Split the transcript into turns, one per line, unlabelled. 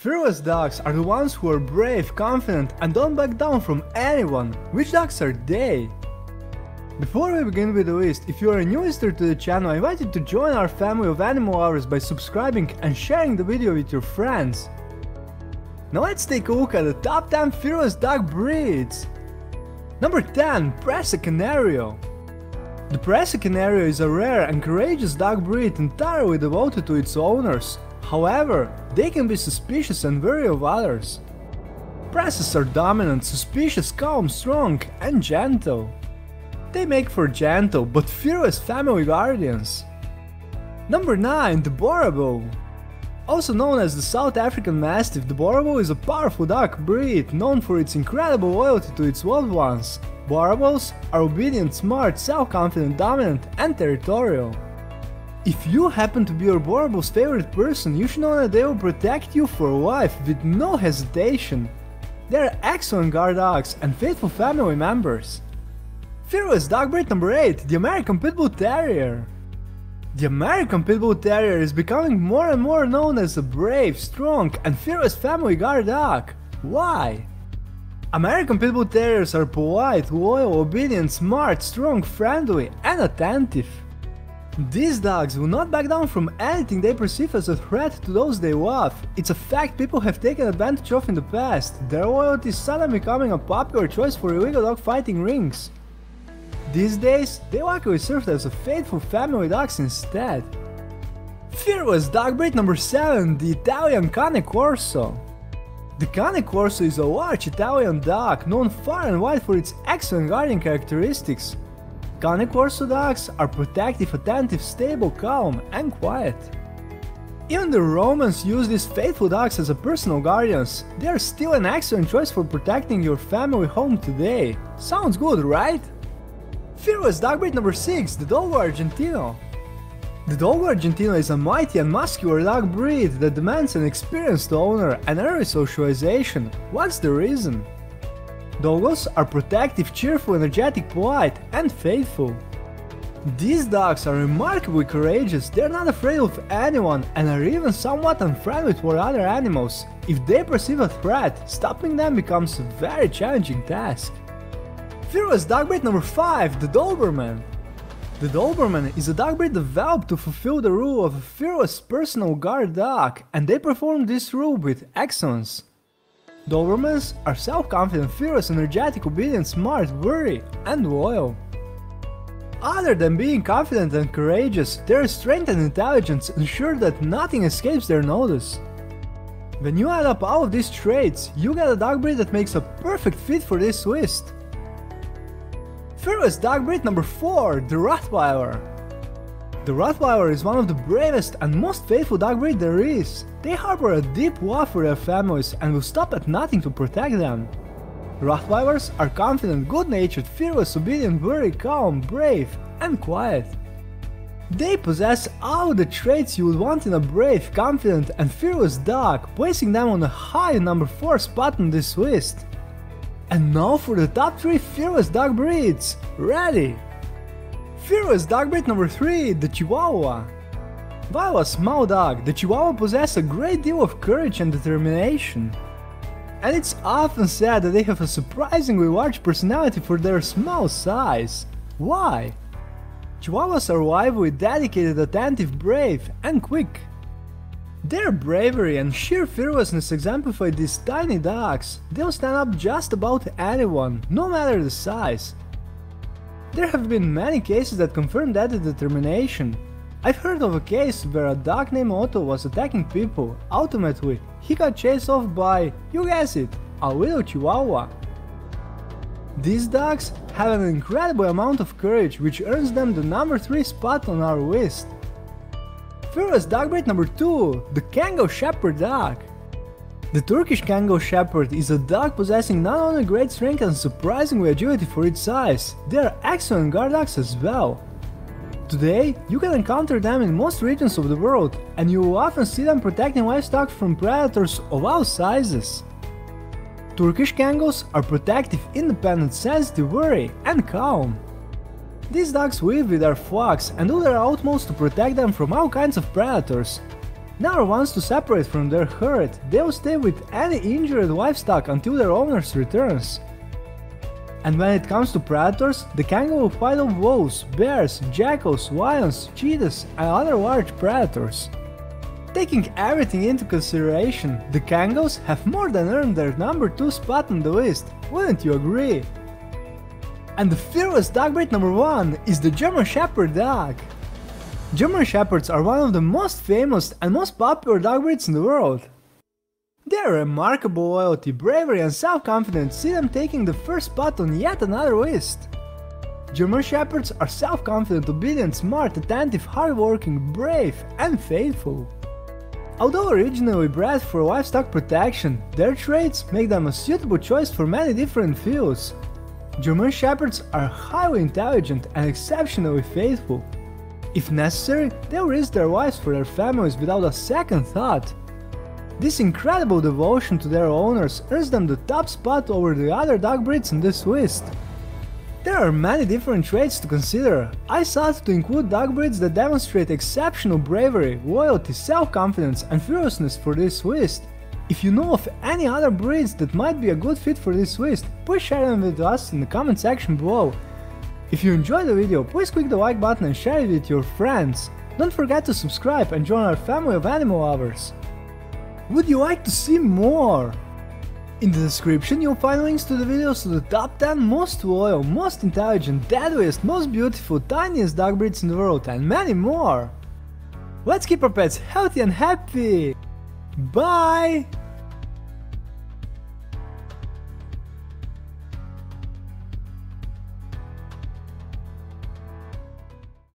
Fearless dogs are the ones who are brave, confident and don't back down from anyone. Which dogs are they? Before we begin with the list, if you are a new visitor to the channel, I invite you to join our family of animal lovers by subscribing and sharing the video with your friends. Now let's take a look at the top 10 fearless dog breeds. Number 10 Presa Canario The Presa Canario is a rare and courageous dog breed entirely devoted to its owners. However, they can be suspicious and wary of others. Presas are dominant, suspicious, calm, strong, and gentle. They make for gentle but fearless family guardians. Number 9. The Boerboel Also known as the South African Mastiff, the Boerboel is a powerful dog breed known for its incredible loyalty to its loved ones. Boerboels are obedient, smart, self-confident, dominant, and territorial. If you happen to be your Boerboel's favorite person, you should know that they will protect you for life with no hesitation. They are excellent guard dogs and faithful family members. Fearless dog breed number 8, the American Pit Bull Terrier. The American Pit Bull Terrier is becoming more and more known as a brave, strong and fearless family guard dog. Why? American Pit Bull Terriers are polite, loyal, obedient, smart, strong, friendly and attentive. These dogs will not back down from anything they perceive as a threat to those they love. It's a fact people have taken advantage of in the past. Their loyalty is suddenly becoming a popular choice for illegal dog fighting rings. These days, they luckily serve as a faithful family dogs instead. Fearless dog breed number 7, the Italian Cane Corso. The Cane Corso is a large Italian dog known far and wide for its excellent guardian characteristics. Cane Corso dogs are protective, attentive, stable, calm, and quiet. Even the Romans used these faithful dogs as a personal guardians. They are still an excellent choice for protecting your family home today. Sounds good, right? Fearless dog breed number 6, the Dogo Argentino. The Dogo Argentino is a mighty and muscular dog breed that demands an experienced owner and early socialization. What's the reason? Dogos are protective, cheerful, energetic, polite, and faithful. These dogs are remarkably courageous, they're not afraid of anyone and are even somewhat unfriendly toward other animals. If they perceive a threat, stopping them becomes a very challenging task. Fearless dog breed number 5, the Doberman. The Doberman is a dog breed developed to fulfill the role of a fearless personal guard dog, and they perform this role with excellence. Dobermans are self-confident, fearless, energetic, obedient, smart, wary, and loyal. Other than being confident and courageous, their strength and intelligence ensure that nothing escapes their notice. When you add up all of these traits, you get a dog breed that makes a perfect fit for this list. Fearless dog breed number 4, the Rottweiler. The Rottweiler is one of the bravest and most faithful dog breed there is. They harbor a deep love for their families and will stop at nothing to protect them. Rottweilers are confident, good-natured, fearless, obedient, very calm, brave, and quiet. They possess all the traits you would want in a brave, confident, and fearless dog, placing them on a high number 4 spot on this list. And now for the top 3 fearless dog breeds! Ready! Fearless dog breed number 3, the Chihuahua. While a small dog, the Chihuahua possesses a great deal of courage and determination. And it's often said that they have a surprisingly large personality for their small size. Why? Chihuahuas are lively, dedicated, attentive, brave, and quick. Their bravery and sheer fearlessness exemplify these tiny dogs. They'll stand up just about anyone, no matter the size. There have been many cases that confirm that determination. I've heard of a case where a dog named Otto was attacking people. Ultimately, he got chased off by, you guess it, a little chihuahua. These dogs have an incredible amount of courage which earns them the number 3 spot on our list. Fearless dog breed number 2, the Kangal Shepherd dog. The Turkish Kangal Shepherd is a dog possessing not only great strength and surprisingly agility for its size, they are excellent guard dogs as well. Today, you can encounter them in most regions of the world, and you will often see them protecting livestock from predators of all sizes. Turkish Kangals are protective, independent, sensitive, wary, and calm. These dogs live with their flocks and do their utmost to protect them from all kinds of predators, never wants to separate from their herd, they will stay with any injured livestock until their owner's returns. And when it comes to predators, the will fight off wolves, bears, jackals, lions, cheetahs and other large predators. Taking everything into consideration, the Kangals have more than earned their number 2 spot on the list, wouldn't you agree? And the fearless dog breed number 1 is the German Shepherd dog. German Shepherds are one of the most famous and most popular dog breeds in the world. Their remarkable loyalty, bravery and self-confidence see them taking the first spot on yet another list. German Shepherds are self-confident, obedient, smart, attentive, hardworking, brave and faithful. Although originally bred for livestock protection, their traits make them a suitable choice for many different fields. German Shepherds are highly intelligent and exceptionally faithful. If necessary, they'll risk their lives for their families without a second thought. This incredible devotion to their owners earns them the top spot over the other dog breeds in this list. There are many different traits to consider. I sought to include dog breeds that demonstrate exceptional bravery, loyalty, self-confidence and fearlessness for this list. If you know of any other breeds that might be a good fit for this list, please share them with us in the comment section below. If you enjoyed the video, please click the like button and share it with your friends. Don't forget to subscribe and join our family of animal lovers. Would you like to see more? In the description you'll find links to the videos of the top 10 most loyal, most intelligent, deadliest, most beautiful, tiniest dog breeds in the world and many more! Let's keep our pets healthy and happy! Bye!